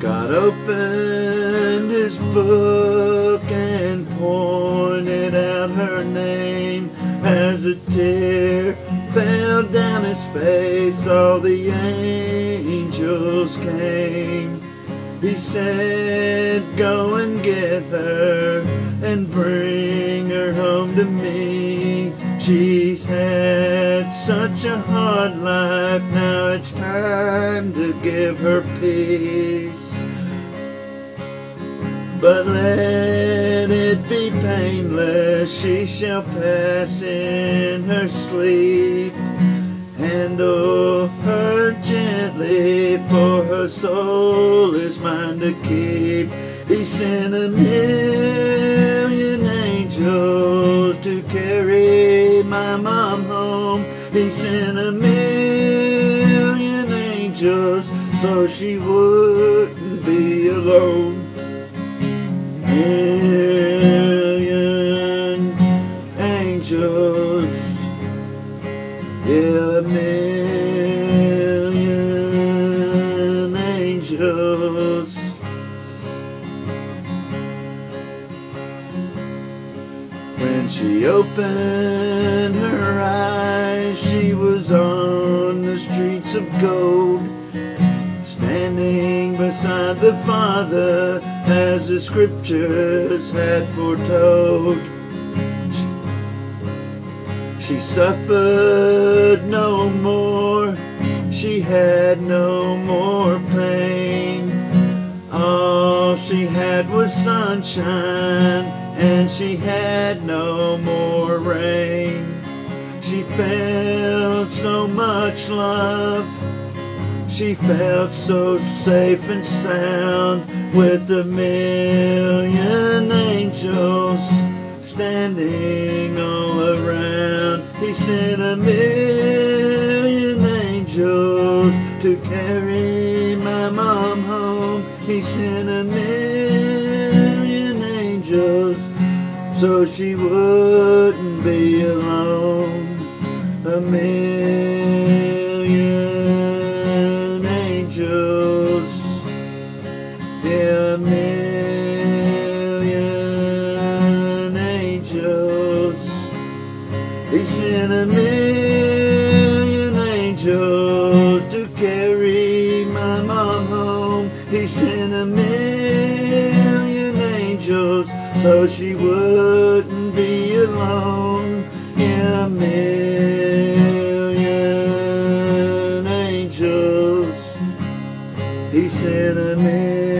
God opened his book and pointed out her name as a tear fell down his face. All the angels came. He said, Go and get her and bring her home to me. She's had such a hard life, now it's time to give her peace. But let it be painless, she shall pass in her sleep. Handle her gently, for her soul is mine to keep. He sent a million angels to carry my mom home. He sent a million angels so she wouldn't be alone. Million angels, yeah, a million angels. When she opened her eyes, she was on the streets of gold, standing beside the Father as the scriptures had foretold. She suffered no more, she had no more pain. All she had was sunshine, and she had no more rain. She felt so much love, she felt so safe and sound with a million angels standing all around. He sent a million angels to carry my mom home. He sent a million angels so she wouldn't be alone. A million a million angels to carry my mom home. He sent a million angels so she wouldn't be alone. Yeah, a million angels. He sent a million